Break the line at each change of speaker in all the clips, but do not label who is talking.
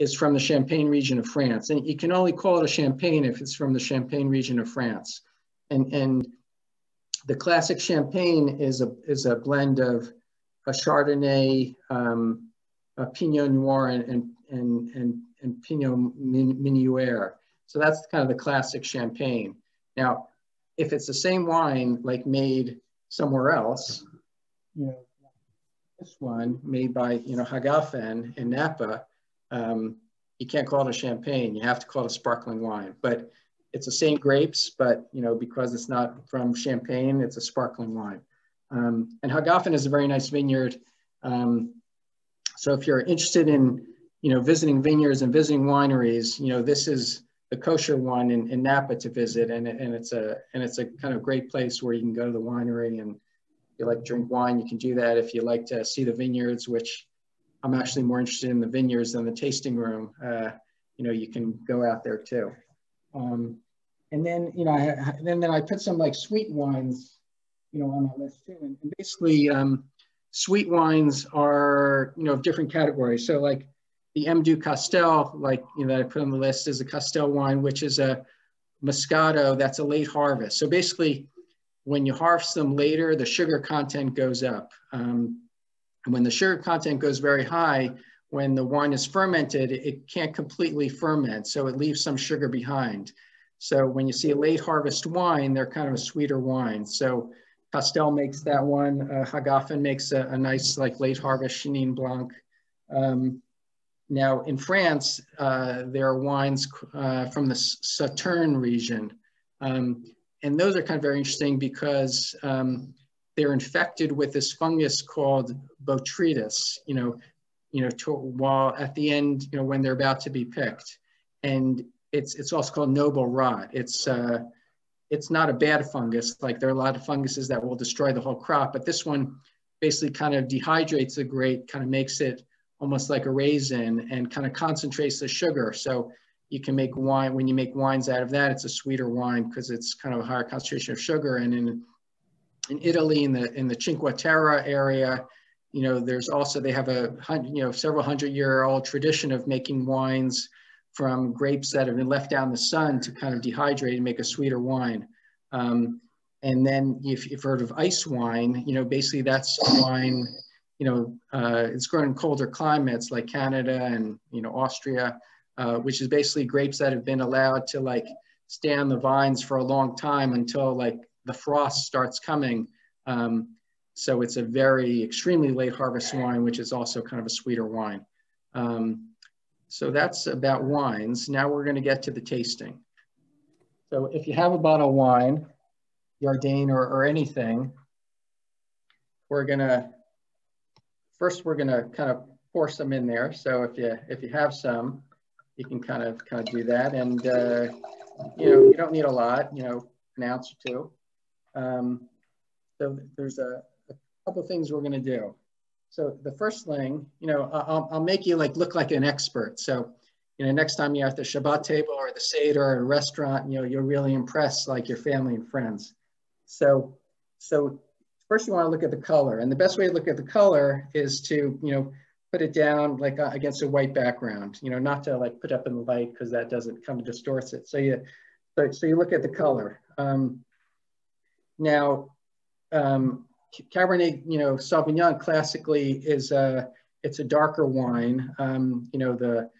is from the Champagne region of France. And you can only call it a Champagne if it's from the Champagne region of France. And, and the classic Champagne is a, is a blend of a Chardonnay, um, a Pinot Noir, and, and, and, and, and Pinot Meunier. So that's kind of the classic Champagne. Now, if it's the same wine like made somewhere else, you know, this one made by, you know, Hagafen in Napa, um, you can't call it a champagne. You have to call it a sparkling wine. But it's the same grapes, but you know because it's not from Champagne, it's a sparkling wine. Um, and Hagafen is a very nice vineyard. Um, so if you're interested in you know visiting vineyards and visiting wineries, you know this is the kosher one in, in Napa to visit, and, and it's a and it's a kind of great place where you can go to the winery and if you like drink wine, you can do that. If you like to see the vineyards, which I'm actually more interested in the vineyards than the tasting room. Uh, you know, you can go out there too. Um, and then, you know, I, then, then I put some like sweet wines, you know, on that list too. And, and basically, um, sweet wines are, you know, of different categories. So like the M. du Castel, like, you know, that I put on the list is a Castel wine, which is a Moscato that's a late harvest. So basically, when you harvest them later, the sugar content goes up. Um, when the sugar content goes very high, when the wine is fermented, it can't completely ferment, so it leaves some sugar behind. So when you see a late harvest wine, they're kind of a sweeter wine. So Castel makes that one. Uh, Hagafen makes a, a, nice like late harvest Chenin Blanc. Um, now in France, uh, there are wines uh, from the Sauternes region. Um, and those are kind of very interesting because um, they're infected with this fungus called botrytis, you know, you know, to, while at the end, you know, when they're about to be picked. And it's, it's also called noble rot. It's, uh, it's not a bad fungus. Like there are a lot of funguses that will destroy the whole crop, but this one basically kind of dehydrates the grape, kind of makes it almost like a raisin and kind of concentrates the sugar. So you can make wine, when you make wines out of that, it's a sweeter wine because it's kind of a higher concentration of sugar. And in in Italy, in the in the Cinque Terre area, you know, there's also they have a you know several hundred year old tradition of making wines from grapes that have been left out in the sun to kind of dehydrate and make a sweeter wine. Um, and then if you've heard of ice wine, you know, basically that's wine, you know, uh, it's grown in colder climates like Canada and, you know, Austria, uh, which is basically grapes that have been allowed to like stay on the vines for a long time until like the frost starts coming. Um, so it's a very extremely late harvest wine, which is also kind of a sweeter wine. Um, so that's about wines. Now we're gonna get to the tasting. So if you have a bottle of wine, Yarden or, or anything, we're gonna, first we're gonna kind of pour some in there. So if you, if you have some, you can kind of kind of do that. And uh, you know, you don't need a lot, you know, an ounce or two. Um, so there's a, a couple things we're going to do. So the first thing, you know, I'll, I'll make you like look like an expert. So, you know, next time you're at the Shabbat table or the Seder or a restaurant, you know, you'll really impress like your family and friends. So, so first you want to look at the color, and the best way to look at the color is to, you know, put it down like uh, against a white background. You know, not to like put up in the light because that doesn't kind of distorts it. So you, so, so you look at the color. Um, now, um, Cabernet, you know, Sauvignon classically is a, it's a darker wine. Um, you know, the,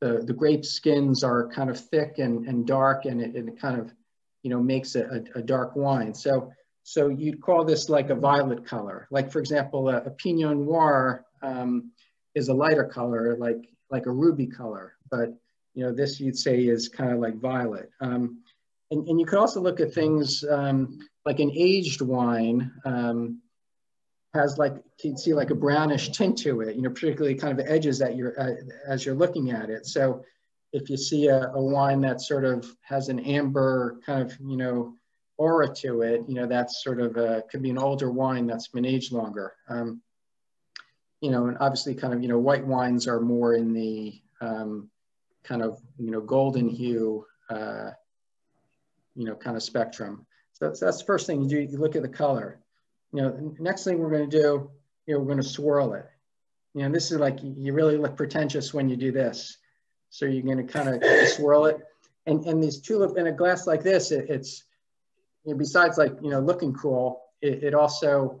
the, the grape skins are kind of thick and, and dark and it, it kind of, you know, makes a, a, a, dark wine. So, so you'd call this like a violet color. Like for example, a, a Pinot Noir um, is a lighter color, like, like a ruby color, but you know, this you'd say is kind of like violet. Um, and, and you could also look at things um, like an aged wine um, has like, you can see like a brownish tint to it, you know, particularly kind of edges that you're, uh, as you're looking at it. So if you see a, a, wine that sort of has an amber kind of, you know, aura to it, you know, that's sort of a, could be an older wine that's been aged longer. Um, you know, and obviously kind of, you know, white wines are more in the um, kind of, you know, golden hue, uh, you know, kind of spectrum. So that's, that's the first thing you do, you look at the color. You know, next thing we're gonna do, you know, we're gonna swirl it. You know, this is like, you really look pretentious when you do this. So you're going to kind of swirl it. And, and these tulip in a glass like this, it, it's, you know, besides like, you know, looking cool, it, it also,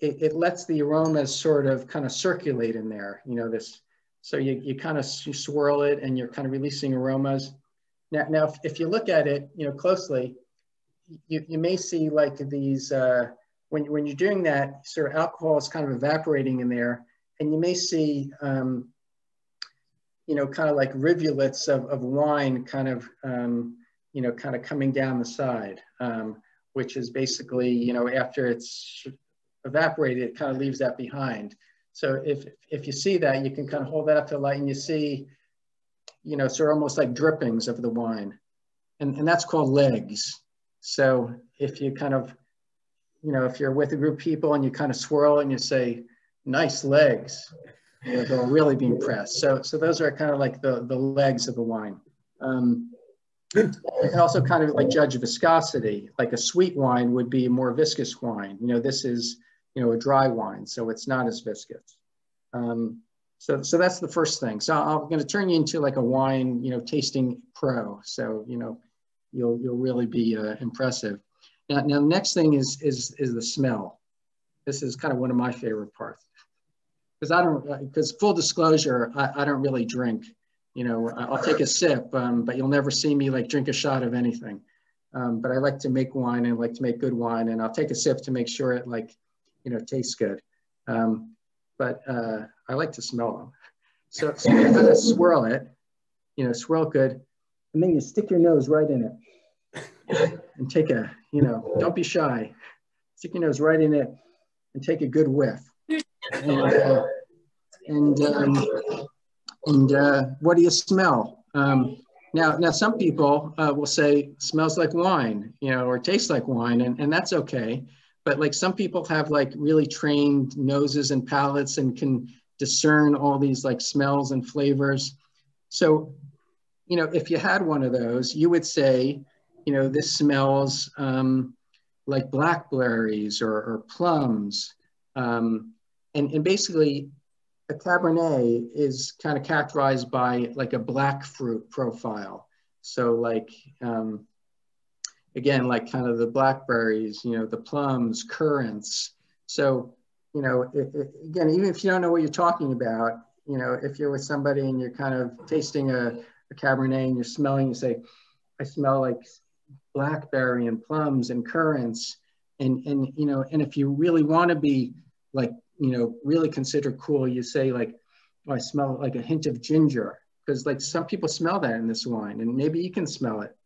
it, it lets the aromas sort of kind of circulate in there, you know, this, so you, you kind of swirl it and you're kind of releasing aromas. Now, now if, if you look at it, you know, closely, you, you may see like these, uh, when, when you're doing that, sort of alcohol is kind of evaporating in there and you may see, um, you know, kind of like rivulets of, of wine kind of, um, you know, kind of coming down the side, um, which is basically, you know, after it's evaporated, it kind of leaves that behind. So if, if you see that, you can kind of hold that up to the light and you see, you know, sort of almost like drippings of the wine. And, and that's called legs. So if you kind of, you know, if you're with a group of people and you kind of swirl and you say, nice legs, you know, they'll really be impressed. So, so those are kind of like the, the legs of the wine. Um, you can also kind of like judge viscosity. Like a sweet wine would be a more viscous wine. You know, this is, you know, a dry wine, so it's not as viscous. Um, so, so that's the first thing. So I'm going to turn you into like a wine, you know, tasting pro. So, you know, you'll, you'll really be uh, impressive. Now, now, next thing is, is, is the smell. This is kind of one of my favorite parts because I don't, because full disclosure, I, I don't really drink. You know, I'll take a sip, um, but you'll never see me like drink a shot of anything. Um, but I like to make wine and like to make good wine, and I'll take a sip to make sure it like, you know, tastes good. Um, but uh, I like to smell them. So, so you kind of swirl it, you know, swirl good, and then you stick your nose right in it and take a, you know, don't be shy. Stick your nose right in it and take a good whiff and uh, and um, and uh, what do you smell? Um, now, now some people uh, will say smells like wine, you know, or tastes like wine, and, and that's okay. But like some people have like really trained noses and palates and can discern all these like smells and flavors. So, you know, if you had one of those, you would say, you know, this smells um, like blackberries or, or plums. Um, and, and basically a Cabernet is kind of characterized by like a black fruit profile. So like, um, again, like kind of the blackberries, you know, the plums, currants. So, you know, it, it, again, even if you don't know what you're talking about, you know, if you're with somebody and you're kind of tasting a, a Cabernet and you're smelling, you say, I smell like blackberry and plums and currants. And, and, you know, and if you really want to be like you know, really consider cool, you say like, oh, I smell like a hint of ginger because like some people smell that in this wine and maybe you can smell it.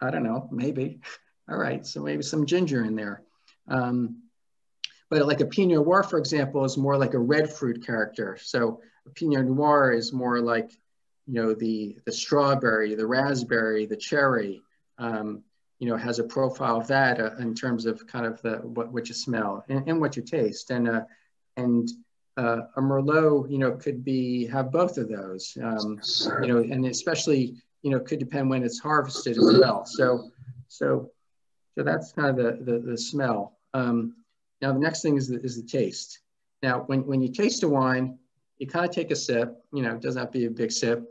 I don't know, maybe. All right, so maybe some ginger in there. Um, but like a Pinot Noir, for example, is more like a red fruit character. So a Pinot Noir is more like, you know, the, the strawberry, the raspberry, the cherry. Um, you know, has a profile of that uh, in terms of kind of the what, what you smell and, and what you taste. And uh, and uh, a Merlot, you know, could be have both of those. Um, you know, and especially you know could depend when it's harvested as well. So so so that's kind of the the, the smell. Um, now the next thing is the, is the taste. Now when when you taste a wine, you kind of take a sip. You know, it doesn't have to be a big sip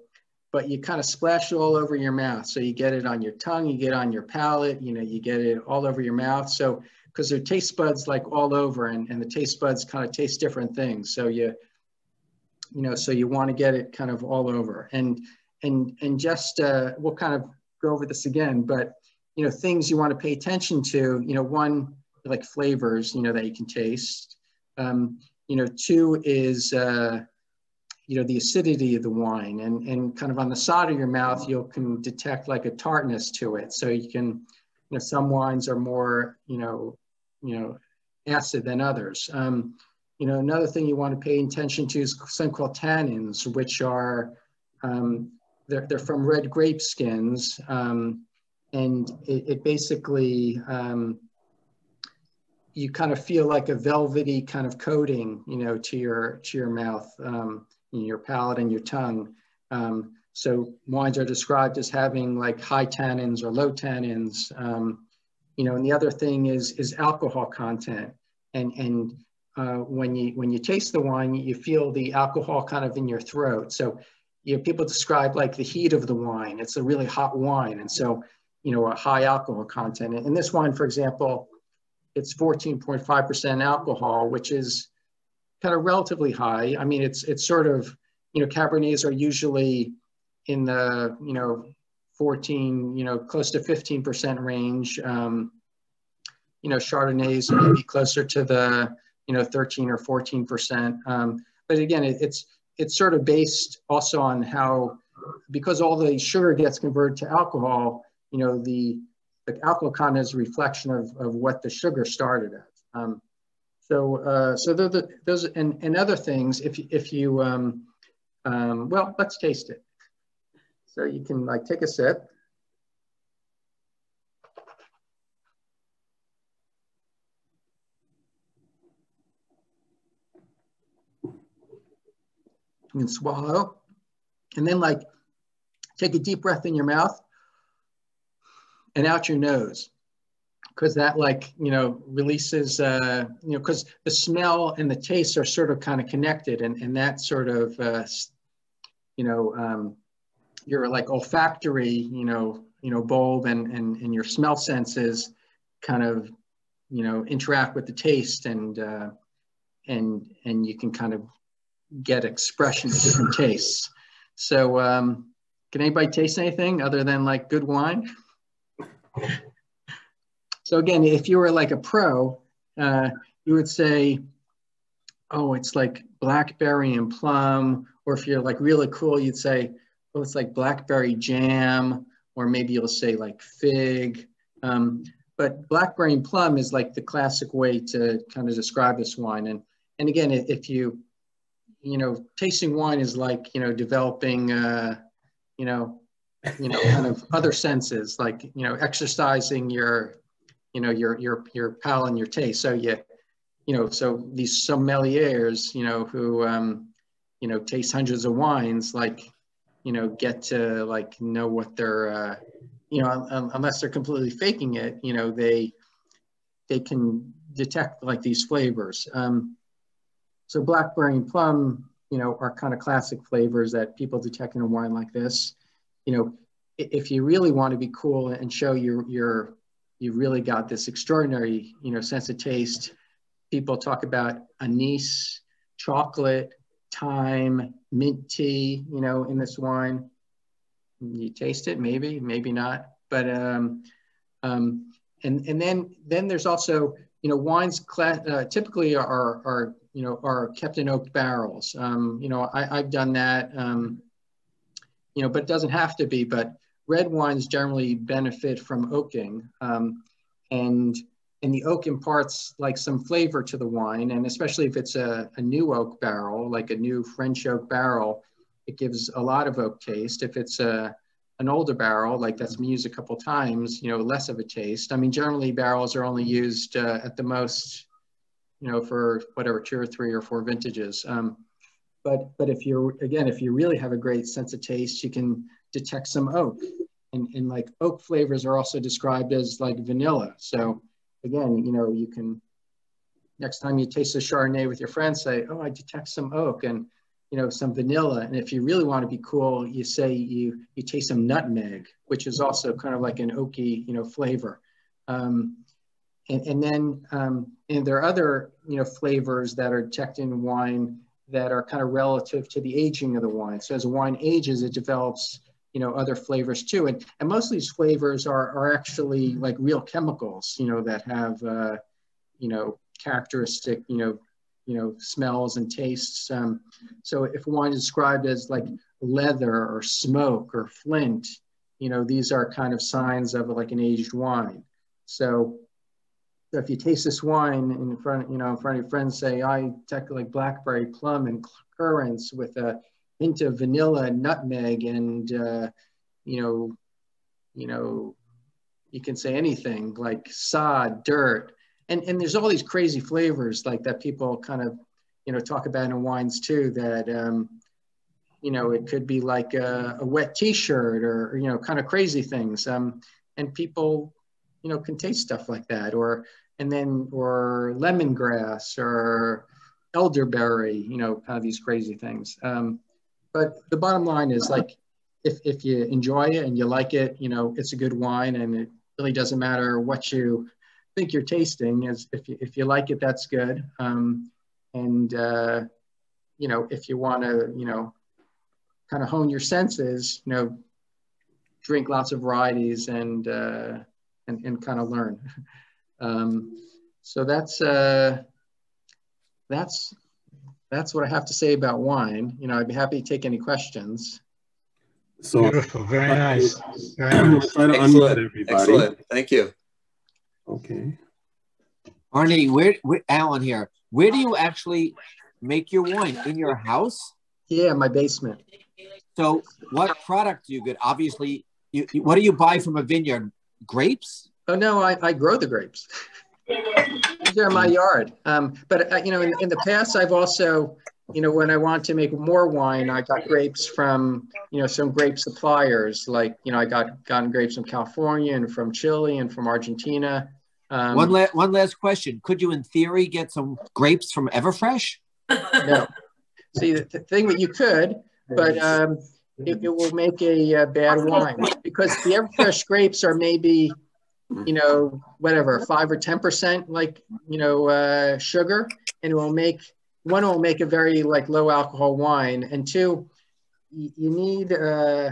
but you kind of splash it all over your mouth. So you get it on your tongue, you get on your palate, you know, you get it all over your mouth. So because their taste buds like all over and, and the taste buds kind of taste different things. So you, you know, so you want to get it kind of all over and, and, and just, uh, we'll kind of go over this again, but, you know, things you want to pay attention to, you know, one, like flavors, you know, that you can taste. Um, you know, two is, uh, you know, the acidity of the wine and, and kind of on the side of your mouth, you can detect like a tartness to it. So you can, you know, some wines are more, you know, you know, acid than others. Um, you know, another thing you want to pay attention to is something called tannins, which are, um, they're, they're from red grape skins. Um, and it, it basically, um, you kind of feel like a velvety kind of coating, you know, to your, to your mouth. Um, your palate and your tongue. Um, so wines are described as having like high tannins or low tannins. Um, you know, and the other thing is is alcohol content. And and uh, when you when you taste the wine, you feel the alcohol kind of in your throat. So you know, people describe like the heat of the wine. It's a really hot wine. And so, you know, a high alcohol content. And this wine, for example, it's 14.5% alcohol, which is kind of relatively high. I mean, it's, it's sort of, you know, Cabernets are usually in the, you know, 14, you know, close to 15% range. Um, you know, Chardonnays may be closer to the, you know, 13 or 14%. Um, but again, it, it's, it's sort of based also on how, because all the sugar gets converted to alcohol, you know, the, the alcohol content is a reflection of, of what the sugar started at. Um, so, uh, so the, those and, and other things, if, if you, um, um, well, let's taste it. So you can like take a sip. Can swallow. And then like take a deep breath in your mouth and out your nose because that like you know releases uh, you know because the smell and the taste are sort of kind of connected and, and that sort of uh, you know um, your like olfactory you know you know bulb and, and and your smell senses kind of you know interact with the taste and uh, and and you can kind of get expression of different tastes so um, can anybody taste anything other than like good wine so again, if you were like a pro, uh, you would say, oh, it's like blackberry and plum. Or if you're like really cool, you'd say, oh, it's like blackberry jam. Or maybe you'll say like fig. Um, but blackberry and plum is like the classic way to kind of describe this wine. And, and again, if you, you know, tasting wine is like, you know, developing, uh, you know, you know, kind of other senses, like, you know, exercising your, you know, your, your, your palate and your taste. So you, you know, so these sommeliers, you know, who, um, you know, taste hundreds of wines, like, you know, get to like know what they're, uh, you know, unless they're completely faking it, you know, they, they can detect like these flavors. Um, so blackberry and plum, you know, are kind of classic flavors that people detect in a wine like this you know, if you really want to be cool and show your your you've really got this extraordinary, you know, sense of taste, people talk about anise, chocolate, thyme, mint tea, you know, in this wine. You taste it, maybe, maybe not, but um, um, and and then then there's also you know wines uh, typically are are you know are kept in oak barrels. Um, you know, I, have done that. Um, you know, but it doesn't have to be. But red wines generally benefit from oaking, um, and and the oak imparts like some flavor to the wine, and especially if it's a, a new oak barrel, like a new French oak barrel, it gives a lot of oak taste. If it's a an older barrel, like that's been used a couple times, you know, less of a taste. I mean, generally barrels are only used uh, at the most, you know, for whatever two or three or four vintages. Um, but, but if you're, again, if you really have a great sense of taste, you can detect some oak. And, and like oak flavors are also described as like vanilla. So again, you know, you can, next time you taste a Chardonnay with your friends, say, oh, I detect some oak and, you know, some vanilla. And if you really want to be cool, you say you, you taste some nutmeg, which is also kind of like an oaky, you know, flavor. Um, and, and then, um, and there are other, you know, flavors that are detected in wine that are kind of relative to the aging of the wine. So as wine ages, it develops, you know, other flavors too. And, and most of these flavors are, are actually like real chemicals, you know, that have, uh, you know, characteristic, you know, you know, smells and tastes. Um, so if wine is described as like leather or smoke or flint, you know, these are kind of signs of like an aged wine. So if you taste this wine in front, you know, in front of your friends, say, I detect like blackberry, plum, and currants with a hint of vanilla, nutmeg, and uh, you know, you know, you can say anything like sod, dirt, and and there's all these crazy flavors like that people kind of, you know, talk about in wines too. That um, you know, it could be like a, a wet T-shirt or you know, kind of crazy things. Um, and people you know, can taste stuff like that, or and then or lemongrass or elderberry, you know, kind of these crazy things. Um, but the bottom line is like, if, if you enjoy it and you like it, you know, it's a good wine and it really doesn't matter what you think you're tasting is if you, if you like it, that's good. Um, and, uh, you know, if you want to, you know, kind of hone your senses, you know, drink lots of varieties and, uh, and, and kind of learn. Um, so that's, uh, that's, that's what I have to say about wine. You know, I'd be happy to take any questions.
So
Beautiful, very nice. Very nice.
try to unmute
Excellent.
everybody.
Excellent. Thank you.
Okay.
Arnie, where, where Alan here? Where do you actually make your wine in your house?
Yeah, my basement.
So, what product do you get? Obviously, you, you- what do you buy from a vineyard? Grapes?
Oh no, I, I grow the grapes. These are in my yard. Um, but uh, you know, in, in the past, I've also, you know, when I want to make more wine, I got grapes from, you know, some grape suppliers. Like, you know, I got gotten grapes from California and from Chile and from Argentina. Um,
one, la- one last question. Could you, in theory, get some grapes from Everfresh?
no. See, the, the thing that you could, but um, it, it will make a uh, bad wine because the Everfresh grapes are maybe, you know, whatever, five or 10% like, you know, uh, sugar, and it will make, one will make a very like low alcohol wine. And two, you, you need, uh,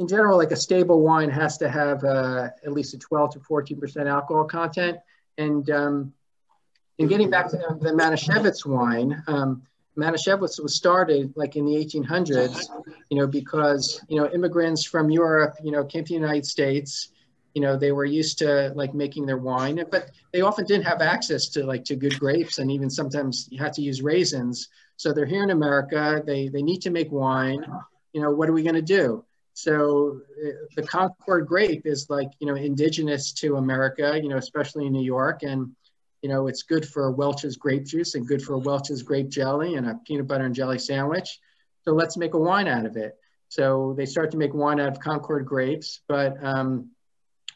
in general, like a stable wine has to have uh, at least a 12 to 14% alcohol content. And, um, and getting back to the, the Manischewitz wine, um, Manischewitz was started like in the 1800s, you know, because, you know, immigrants from Europe, you know, came to the United States, you know, they were used to like making their wine, but they often didn't have access to like to good grapes and even sometimes you had to use raisins. So they're here in America, they, they need to make wine, you know, what are we going to do? So uh, the Concord grape is like, you know, indigenous to America, you know, especially in New York. And, you know, it's good for Welch's grape juice and good for Welch's grape jelly and a peanut butter and jelly sandwich. So let's make a wine out of it. So they start to make wine out of Concord grapes, but um,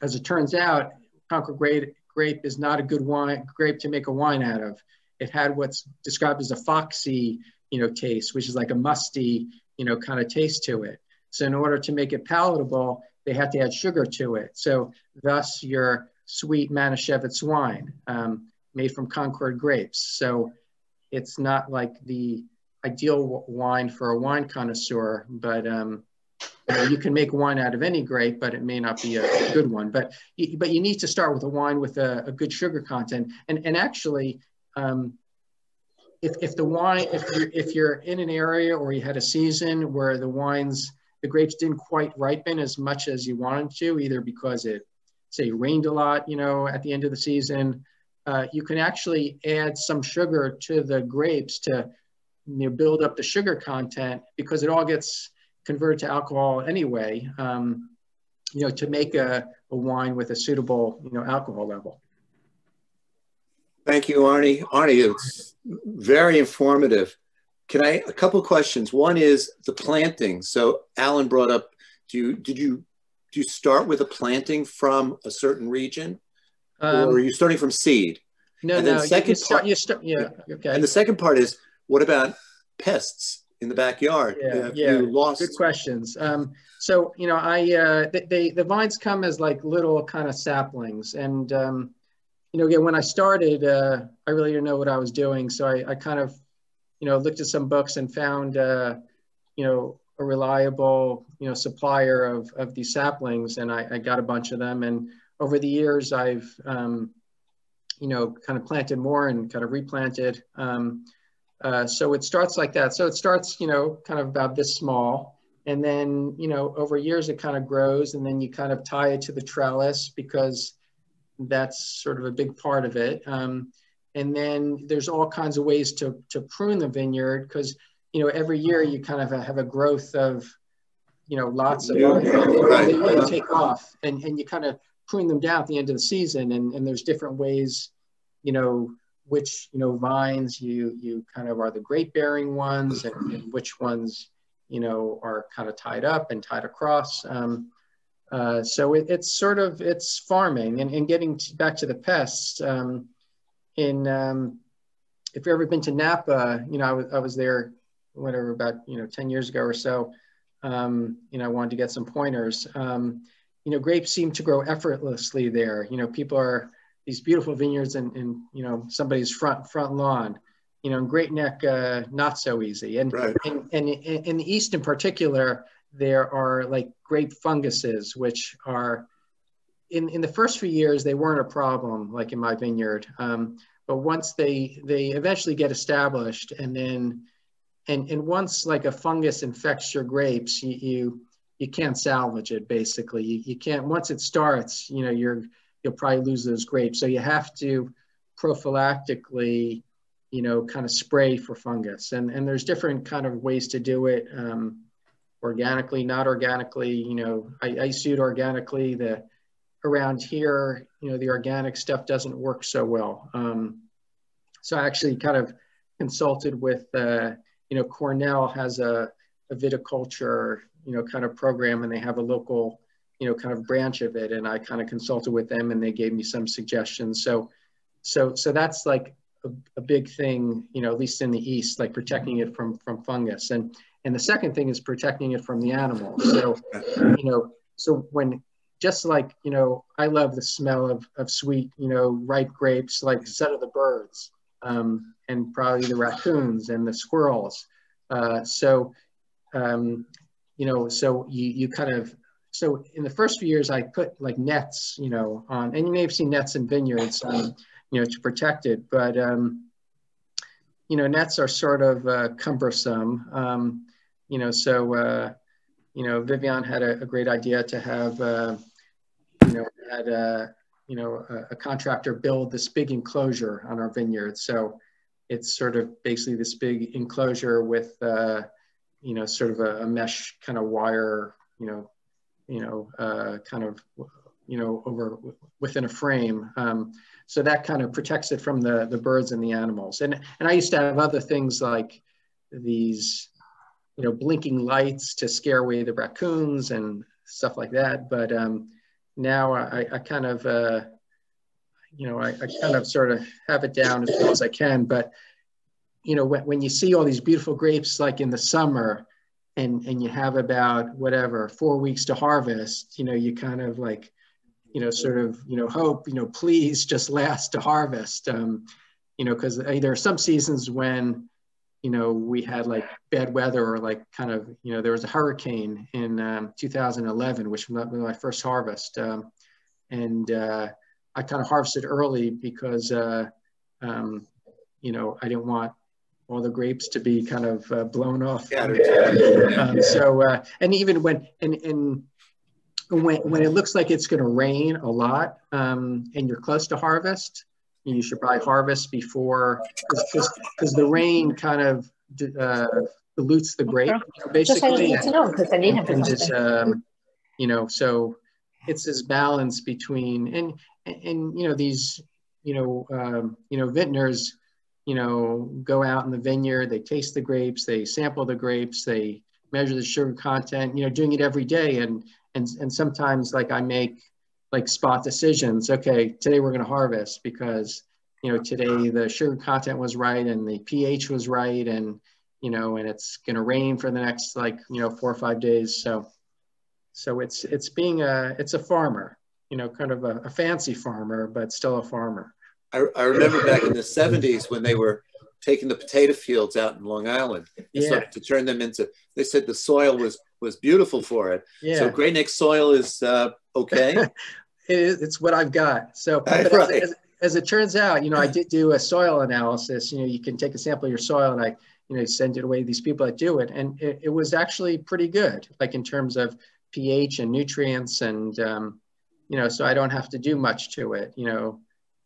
as it turns out, Concord grape, grape is not a good wine grape to make a wine out of. It had what's described as a foxy, you know, taste, which is like a musty, you know, kind of taste to it. So in order to make it palatable, they had to add sugar to it. So thus your sweet Manischewitz wine um, made from Concord grapes. So it's not like the ideal wine for a wine connoisseur, but um, you, know, you can make wine out of any grape, but it may not be a good one. But you, but you need to start with a wine with a, a good sugar content. And and actually, um, if if the wine if you're if you're in an area or you had a season where the wines the grapes didn't quite ripen as much as you wanted to, either because it say rained a lot, you know, at the end of the season, uh, you can actually add some sugar to the grapes to you know, build up the sugar content because it all gets converted to alcohol anyway, um, you know, to make a, a wine with a suitable, you know, alcohol level.
Thank you, Arnie. Arnie, it's very informative. Can I, a couple questions. One is the planting. So Alan brought up, do you, did you, do you start with a planting from a certain region?
Um,
or are you starting from seed?
no,
and then
no, you,
second
you start,
part-
you start, yeah, okay.
And the second part is, what about pests in the backyard?
Yeah, yeah,
lost?
Good questions. Um, so, you know, I, uh, they, they, the vines come as like little kind of saplings. And, um, you know, again, when I started, uh, I really didn't know what I was doing. So I, I kind of, you know, looked at some books and found, uh, you know, a reliable, you know, supplier of, of these saplings. And I, I got a bunch of them. And over the years, I've, um, you know, kind of planted more and kind of replanted. Um, uh, so it starts like that. So it starts, you know, kind of about this small. And then, you know, over years it kind of grows and then you kind of tie it to the trellis because that's sort of a big part of it. Um, and then there's all kinds of ways to, to prune the vineyard because, you know, every year you kind of have a growth of, you know, lots of
Yeah. Right.
They really take off and, and you kind of prune them down at the end of the season. And, and there's different ways, you know, which you know vines you you kind of are the grape bearing ones and, and, which ones you know are kind of tied up and tied across um, uh, so it, it's sort of it's farming and, and getting to, back to the pests um, in um, if you've ever been to napa you know I was, I was there whatever, about, you know, 10 years ago or so, um, you know, I wanted to get some pointers. Um, you know, grapes seem to grow effortlessly there. You know, people are these beautiful vineyards in, in you know, somebody's front front lawn. You know, in Great Neck, uh, not so easy. And,
Right.
and, and in the East in particular, there are like grape funguses, which are, in, in the first few years, they weren't a problem, like in my vineyard. Um, but once they, they eventually get established and then, and, and once like a fungus infects your grapes, you, you, you can't salvage it basically. You, you can't, once it starts, you know, you're, you'll probably lose those grapes. So you have to prophylactically, you know, kind of spray for fungus. And, and there's different kind of ways to do it. Um, organically, not organically, you know, I, I organically. The around here, you know, the organic stuff doesn't work so well. Um, so I actually kind of consulted with, uh, you know, Cornell has a, a viticulture, you know, kind of program and they have a local, you know, kind of branch of it. And I kind of consulted with them and they gave me some suggestions. So, so, so that's like a, a big thing, you know, at least in the East, like protecting it from, from fungus. And, and the second thing is protecting it from the animals. So, you know, so when, just like, you know, I love the smell of, of sweet, you know, ripe grapes, like set of the birds um, and probably the raccoons and the squirrels. Uh, so, um, you know, so you, you kind of, so in the first few years, I put like nets, you know, on, and you may have seen nets in vineyards, um, you know, to protect it. But, um, you know, nets are sort of uh, cumbersome. Um, you know, so, uh, you know, Vivian had a, a great idea to have, uh, you know, had a, you know, a, a, contractor build this big enclosure on our vineyard. So it's sort of basically this big enclosure with, uh, you know, sort of a, a, mesh kind of wire, you know, you know, uh, kind of, you know, over within a frame. Um, so that kind of protects it from the, the birds and the animals. And, and I used to have other things like these, you know, blinking lights to scare away the raccoons and stuff like that. But um, now I, I kind of, uh, you know, I, I, kind of sort of have it down as well as I can. But, you know, when, when you see all these beautiful grapes like in the summer and, and you have about whatever, four weeks to harvest, you know, you kind of like, you know, sort of, you know, hope, you know, please just last to harvest. Um, you know, because there are some seasons when, you know, we had like bad weather or like kind of, you know, there was a hurricane in um, 2011, which was my first harvest. Um, and uh, I kind of harvested early because, uh, um, you know, I didn't want all the grapes to be kind of uh, blown off.
Yeah.
Um, so, uh, and even when, and, and when, when it looks like it's going to rain a lot um, and you're close to harvest, you should probably harvest before because the rain kind of uh, dilutes the grape. Basically.
Just I need to know because I need him for
just, um, you know, so it's this balance between and and you know these you know um, you know vintners you know go out in the vineyard they taste the grapes they sample the grapes they measure the sugar content you know doing it every day. And and and sometimes like I make like spot decisions. Okay, today we're going to harvest because you know today the sugar content was right and the pH was right and you know and it's going to rain for the next like you know four or five days. So so it's it's being a it's a farmer, you know, kind of a, a fancy farmer, but still a farmer.
I, I remember back in the 70s when they were taking the potato fields out in Long Island
Yeah.
to turn them into. They said the soil was was beautiful for it.
Yeah.
So Great Neck soil is uh, okay.
it is, it's what I've got. So, but as, as, as it turns out, you know, I did do a soil analysis. You know, you can take a sample of your soil and I, you know, send it away to these people that do it. And it, it was actually pretty good, like in terms of pH and nutrients. And, um, you know, so I don't have to do much to it, you know,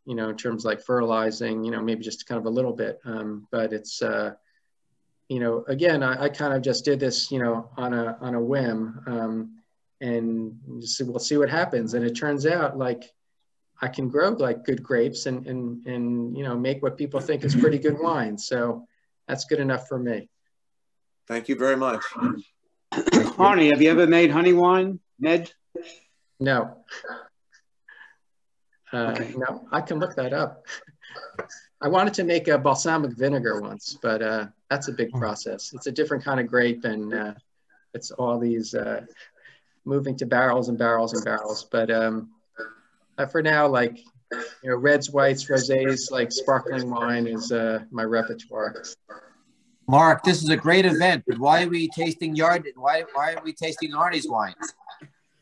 you know, in terms of like fertilizing, you know, maybe just kind of a little bit. Um, but it's, uh, you know, again, I, I kind of just did this, you know, on a, on a whim. Um, and just, we'll see what happens. And it turns out like I can grow like good grapes and, and, and, you know, make what people think is pretty good wine. So that's good enough for me.
Thank you very much.
Arnie, have you ever made honey wine, Ned?
No. Uh,
Okay.
No, I can look that up. I wanted to make a balsamic vinegar once, but uh, that's a big
Hmm.
process. It's a different kind of grape, and uh, it's all these uh, moving to barrels and barrels and barrels. But um, uh, for now, like you know, reds, whites, rosés, like sparkling wine is uh, my repertoire.
Mark, this is a great event, but why are we tasting yard? Why why are we tasting Arnie's wine?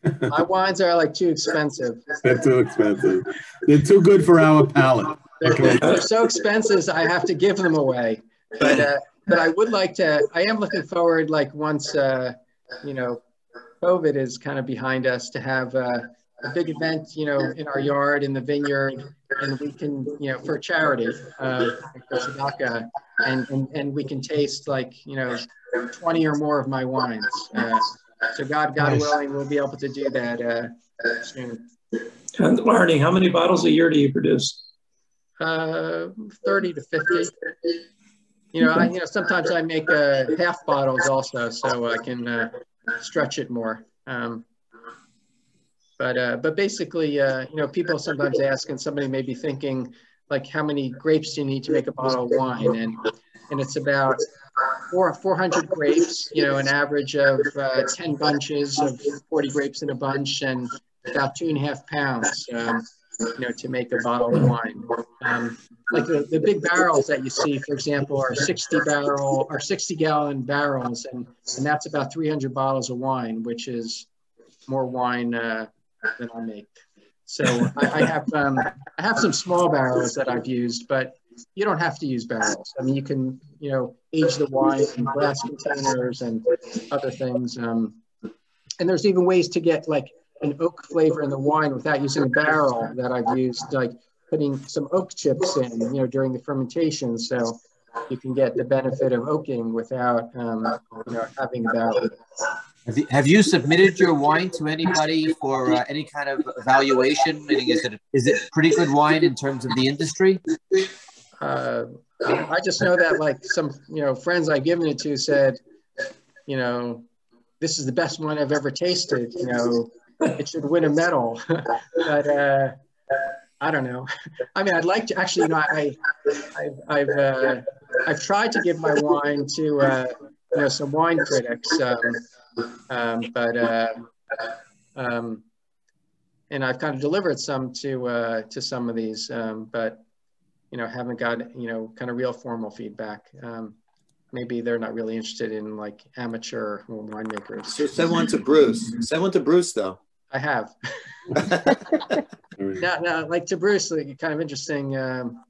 My wines are like too expensive.
They're too expensive. They're too good for our palate.
They're,
Okay.
they're so expensive, I have to give them away. But uh, but I would like to. I am looking forward, like once uh, you know, COVID is kind of behind us, to have uh, a big event, you know, in our yard in the vineyard, and we can, you know, for charity, uh, and, and and we can taste like you know, 20 or more of my wines. Uh, so God, God
Nice.
willing, we'll be able to do that uh, soon.
And Arnie, how many bottles a year do you produce?
Uh, 30 to 50. You know, I, you know, sometimes I make uh, half bottles also, so I can uh, stretch it more. Um, but uh, but basically, uh, you know, people sometimes ask, and somebody may be thinking, like, how many grapes do you need to make a bottle of wine? And and it's about four 400 grapes. You know, an average of uh, 10 bunches of 40 grapes in a bunch, and about two and a half pounds. Um, you know, to make a bottle of wine. Um, like the, the big barrels that you see, for example, are 60 barrel or 60 gallon barrels, and, and that's about 300 bottles of wine, which is more wine uh, than I make. So I, I have um, I have some small barrels that I've used, but you don't have to use barrels. I mean, you can you know age the wine in glass containers and other things. Um, and there's even ways to get like an oak flavor in the wine without using a barrel that I've used, like putting some oak chips in, you know, during the fermentation. So you can get the benefit of oaking without, um, you know, having a barrel.
Have you, have you submitted your wine to anybody for uh, any kind of evaluation? Meaning, is it is it pretty good wine in terms of the industry?
Uh, I just know that like some, you know, friends I've given it to said, you know, this is the best wine I've ever tasted. You know, it should win a medal. but uh, I don't know. I mean, I'd like to actually. You know, I, I've I've, uh, I've tried to give my wine to uh, you know some wine critics, um, um, but uh, um, and I've kind of delivered some to uh, to some of these, um, but you know haven't got you know kind of real formal feedback. Um, maybe they're not really interested in like amateur winemakers.
So send one to Bruce. Send one to Bruce, though.
I have. now, now, like to Bruce, like, kind of interesting. Um,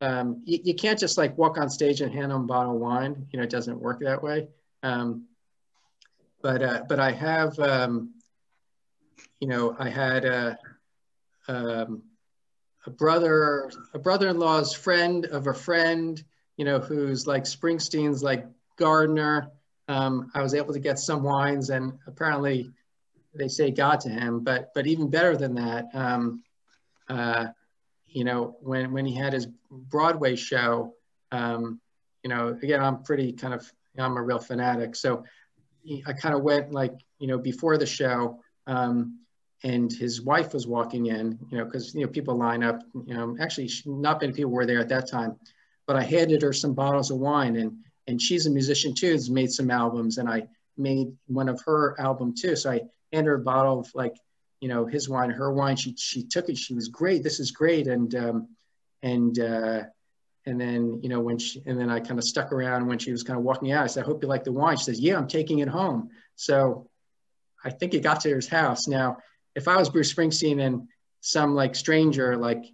um, you, you can't just like walk on stage and hand him a bottle of wine. You know, it doesn't work that way. Um, but uh, but I have, um, you know, I had a, um, a brother, a brother-in-law's friend of a friend, you know, who's like Springsteen's like gardener. Um, I was able to get some wines, and apparently they say God to him. But but even better than that, um, uh, you know, when when he had his Broadway show, um, you know, again, I'm pretty kind of I'm a real fanatic, so I kind of went like you know before the show. Um, and his wife was walking in, you know, because you know people line up. You know, actually, not many people were there at that time, but I handed her some bottles of wine, and and she's a musician too. Has made some albums, and I made one of her album too. So I handed her a bottle of like, you know, his wine, her wine. She she took it. She was great. This is great, and um, and uh, and then you know when she and then I kind of stuck around when she was kind of walking out. I said, I hope you like the wine. She says, Yeah, I'm taking it home. So I think it got to his house now if I was Bruce Springsteen and some like stranger like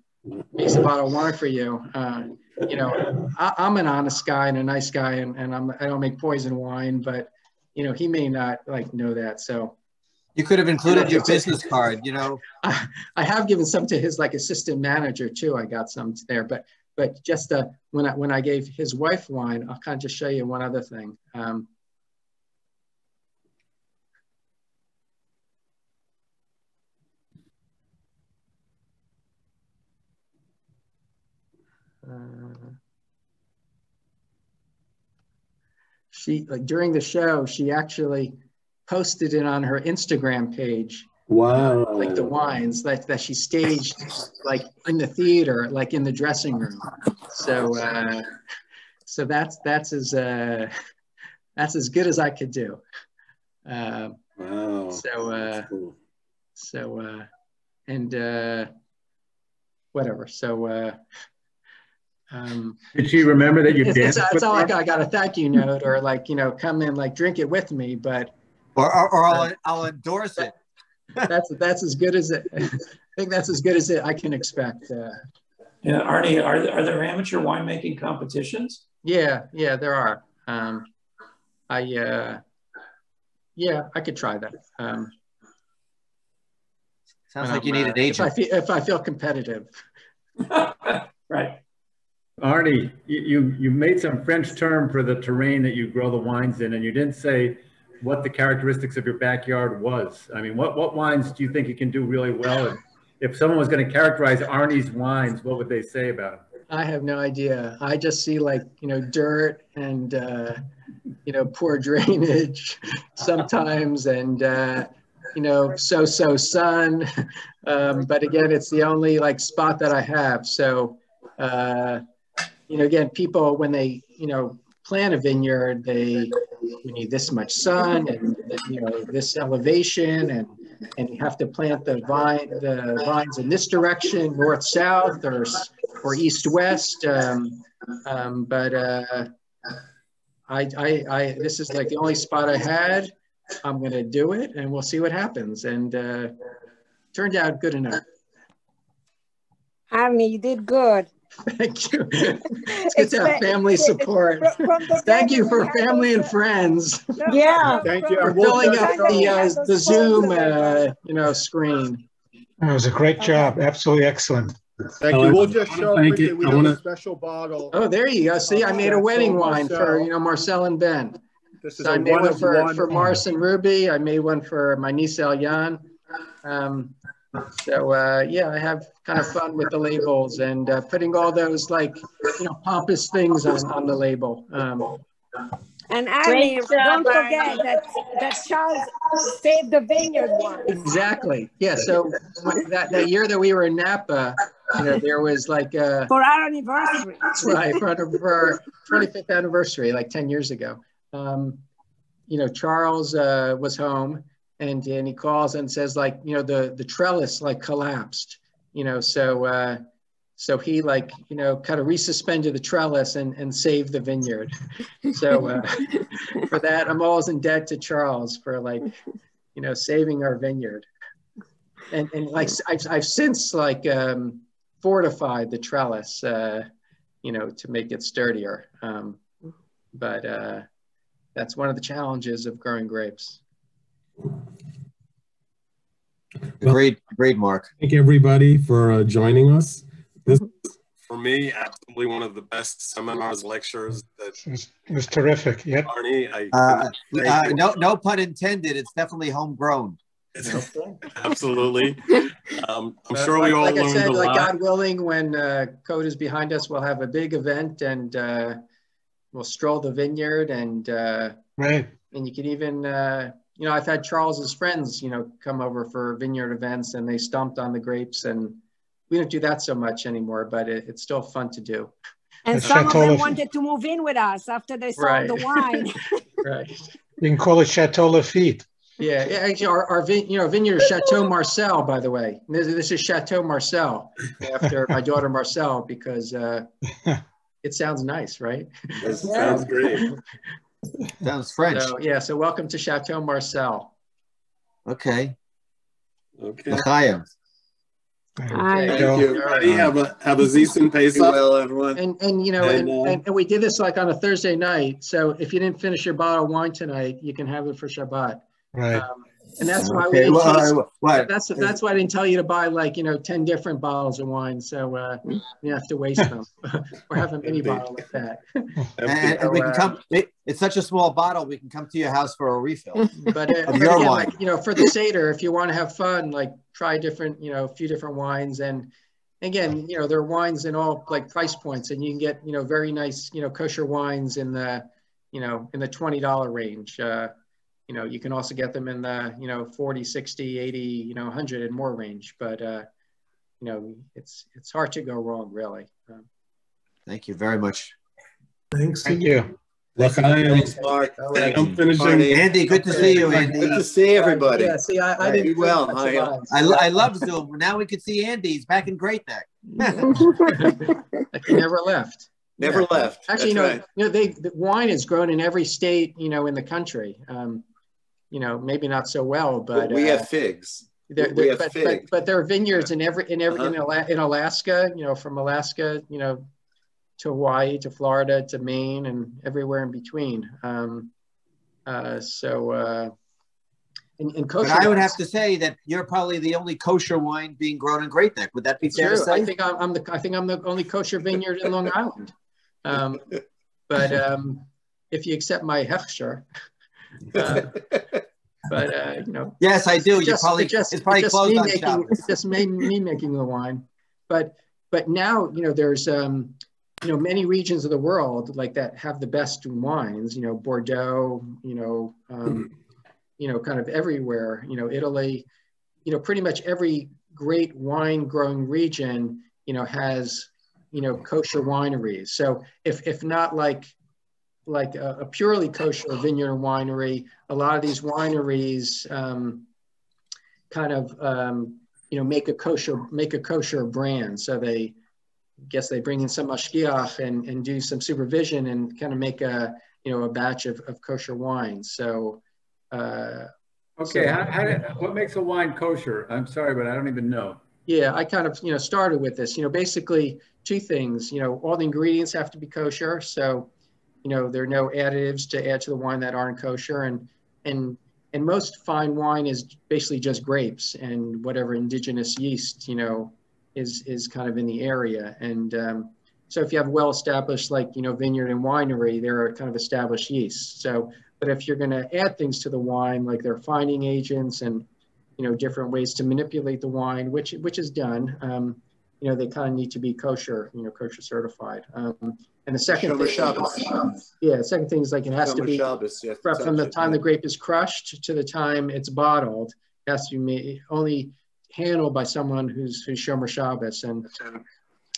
makes a bottle of wine for you, uh, you know, I, am an honest guy and a nice guy, and, and I'm I don't make poison wine, but you know, he may not like know that. So
you could have included your business card. You know,
I, I have given some to his like assistant manager too. I got some there, but but just uh, when I when I gave his wife wine, I'll kind of just show you one other thing. Um, Uh, she like during the show she actually posted it on her instagram page
Wow.
like the wines that, that she staged like in the theater, like in the dressing room. So, uh, so that's, that's as, uh, that's as good as I could do. Uh,
Wow.
so, uh,
Cool.
so, uh, and, uh, whatever. So, uh, um,
Did she remember that you
it's, it's,
danced
it's
with
not
her?
like I got a thank you note or like, you know, come and like drink it with me, but
Or, or, or I'll, I'll endorse it.
that's, that's as good as it, I think that's as good as it, I can expect. Uh,
Yeah, Arnie, are, are there amateur winemaking competitions?
Yeah, yeah, there are. Um, I, uh, yeah, I could try that. Um,
Sounds like you
I'm,
need
uh,
an
If I
agent.
feel, if I feel competitive.
Right.
Arnie, you, you, you made some French term for the terrain that you grow the wines in, and you didn't say what the characteristics of your backyard was. I mean, what, what wines do you think you can do really well? And if someone was going to characterize Arnie's wines, what would they say about them?
I have no idea. I just see like, you know, dirt and, uh, you know, poor drainage sometimes and, uh, you know, so-so sun. Um, but again, it's the only like spot that I have. So, uh, you know, again, people, when they, you know, plant a vineyard, they, we need this much sun and, you know, this elevation and, and you have to plant the vine, the vines in this direction, north, south, or, or east, west. Um, um, but, uh, I, I, I, this is like the only spot I had. I'm going to do it and we'll see what happens. And, uh, turned out good enough.
Arnie, you did good.
Thank you. It's good to have
Expect-
family support.
From- from
Thank you for family and friends
Yeah.
Thank you.
for filling up the, uh, the Zoom, uh, you know, screen.
It was a great job, absolutely excellent.
Thank you. We'll just show
wanna thank
quickly,
you.
we have a
wanna-
special bottle.
Oh, there you go. See, I made a wedding wine for, you know, Marcel and Ben.
This is
So I
a
made
one
one
of
for,
one.
for Mars and Ruby. I made one for my niece Elyan. Um, so uh, yeah, I have kind of fun with the labels and uh, putting all those like, you know, pompous things on, on the label. Um,
And
Great
don't forget
Arnie.
that, that Charles saved the vineyard one.
exactly. Yeah. So that, that year that we were in Napa, you know, there was like, uh,
For our anniversary.
right, for, our- for our 25th anniversary, like 10 years ago. Um, you know, Charles uh, was home and, and he calls and says like, you know, the, the trellis like collapsed, you know, so, uh, so he like, you know, kind of resuspended the trellis and, and saved the vineyard. So uh, for that, I'm always in debt to Charles for like, you know, saving our vineyard. And, and like, I've, I've since like um, fortified the trellis, uh, you know, to make it sturdier. Um, but uh, that's one of the challenges of growing grapes.
Agreed, great, Mark.
Thank everybody for uh, joining us. This is, for me, absolutely one of the best seminars, lectures that
It was, it was terrific. Yep.
Arnie, I
Uh, uh, no, no pun intended. It's definitely homegrown.
absolutely. Um, I'm
Uh,
sure
like,
we all
like I
learned
said,
a
like
lot.
God willing, when uh, code is behind us, we'll have a big event and uh, we'll stroll the vineyard and uh,
Right.
and you can even uh, you know I've had Charles's friends you know come over for vineyard events and they stomped on the grapes and we don't do that so much anymore, but it, it's still fun to do.
And
That's
some of them
Chateau-
wanted to move in with us after they saw
Right.
the wine.
Right.
You can call it Chateau Lafite.
Yeah, yeah, actually, our, our vin, you know, vineyard is Chateau Marcel, by the way. This, this is Chateau Marcel after my daughter Marcel because uh, it sounds nice, right?
That sounds great.
Sounds French.
So yeah, so welcome to Chateau Marcel.
Okay.
Okay.
L'chaim.
Hi.
Thank
Joe.
you.
Everybody have a have a Zissen
Be
Pesach.
well, everyone.
And and you know, and,
And, uh,
and, and we did this like on a Thursday night. So if you didn't finish your bottle of wine tonight, you can have it for Shabbat.
Right.
Um, and that's why we
Okay.
didn't
Well,
tell you-
uh,
that's that's why I didn't tell you to buy like you know ten different bottles of wine. So uh, you have to waste them or have a mini
Indeed.
bottle like that.
And, and- and we can
uh,
come. it- It's such a small bottle. We can come to your house for a refill.
But, uh,
Of
but
your
again,
wine.
like, you know, for the Seder, if you want to have fun, like try different, you know, a few different wines. And again, you know, there are wines in all like price points and you can get, you know, very nice, you know, kosher wines in the, you know, in the $20 range. Uh, you know, you can also get them in the, you know, 40, 60, 80, you know, 100 and more range. But, uh, you know, it's it's hard to go wrong, really. Um,
Thank you very much.
Thanks.
Thank you.
Look, I am,
Mark. Thank.
I'm finishing.
Andy, good to see you, Andy.
Good to see everybody.
Yeah, see, I, I
Right.
didn't
Be well.
think
I,
about it,
I,
so
lo- I love Zoom. Now we can see Andy. He's back in Great Neck.
he never left.
Never
Yeah.
left.
Actually, you know,
right.
you know, they the wine is grown in every state, you know, in the country. Um, you know, maybe not so well, but
we
uh,
have figs.
there,
we
there-
have
but, but but there are vineyards in every in every in,
Uh-huh.
In Alaska, you know, from Alaska, you know, to Hawaii, to Florida, to Maine, and everywhere in between. Um, uh, so, uh, and, and
But. I would have to say that you're probably the only kosher wine being grown in Great Neck. Would that be fair
true. I think I'm, I'm the I think I'm the only kosher vineyard in Long Island. Um, but um, if you accept my hechsher, uh, but uh, you know,
yes, I do. You
just,
probably
just,
it's probably
just
closed
me
on
making just me, me making the wine. But but now you know there's um, you know many regions of the world like that have the best wines. You know Bordeaux. You know um, you know kind of everywhere. You know Italy. You know pretty much every great wine growing region. You know has you know kosher wineries. So if if not like like a, a purely kosher vineyard winery, a lot of these wineries um, kind of um, you know make a kosher make a kosher brand. So they guess they bring in some mashgiach and, and do some supervision and kind of make a you know a batch of, of kosher wine. So uh,
Okay,
So-
how, how did, what makes a wine kosher? I'm sorry, but I don't even know.
Yeah, I kind of, you know, started with this, you know, basically two things, you know, all the ingredients have to be kosher. So, you know, there are no additives to add to the wine that aren't kosher. And, and, and most fine wine is basically just grapes and whatever indigenous yeast, you know, is, is kind of in the area. And um, so if you have well-established, like, you know, vineyard and winery, there are kind of established yeasts. So, but if you're going to add things to the wine, like their fining agents and, you know, different ways to manipulate the wine, which which is done. Um, you know, they kind of need to be kosher, you know, kosher certified. Um, and the second
Shomer
thing,
Shabbos.
yeah, the second thing is like it has to be
Shabbos,
from from the time
yeah.
the grape is crushed to the time it's bottled. It has to be only handled by someone who's who's Shomer Shabbos. And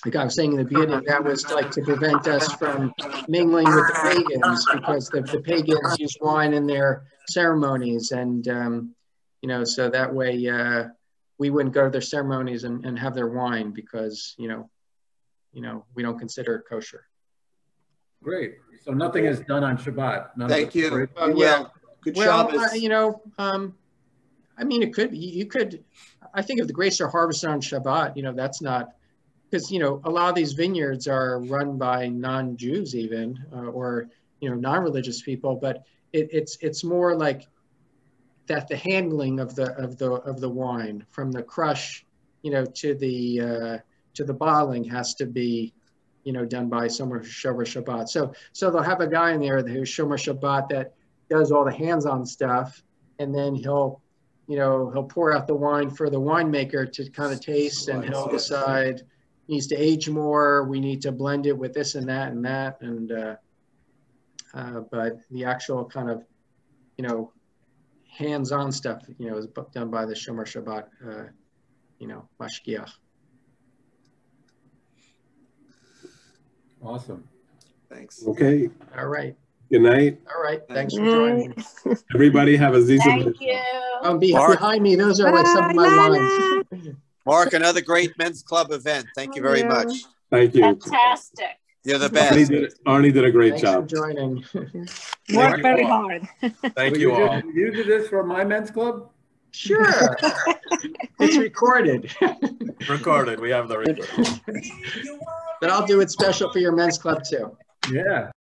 like I was saying in the beginning, that was like to prevent us from mingling with the pagans because the, the pagans use wine in their ceremonies and um, you know so that way uh, we wouldn't go to their ceremonies and, and have their wine because you know you know we don't consider it kosher
Great. So nothing is done on Shabbat. None
Thank you.
Oh, yeah.
well. Good
well
Shabbos.
uh, you know um, i mean it could you could i think if the grapes are harvested on shabbat you know that's not because you know a lot of these vineyards are run by non-jews even uh, or you know non-religious people but it, it's it's more like that the handling of the of the of the wine from the crush you know to the uh, to the bottling has to be you know done by someone who's shomer shabbat. So so they'll have a guy in there who's shomer shabbat that does all the hands-on stuff and then he'll you know he'll pour out the wine for the winemaker to kind of taste and he'll decide needs to age more we need to blend it with this and that and that and uh, uh, but the actual kind of you know hands-on stuff you know is done by the shomer shabbat uh, you know mashgiach
Awesome.
Thanks.
Okay.
all right
Good night.
all right thanks for joining
Everybody have a Ziza.
Thank you.
um, be,
Mark.
behind me those are like some of my
Bye,
wines
Mark, another great men's club event. Thank you very much.
Thank you.
Fantastic.
You're the
Arnie
best.
did, Arnie did a great
thanks for
job.
joining
Work
you
very
all.
hard.
Thank
Will
you
do-
all.
You do this for my men's club?
sure it's recorded
Recorded. We have the record.
but i'll do it special for your men's club too
Yeah.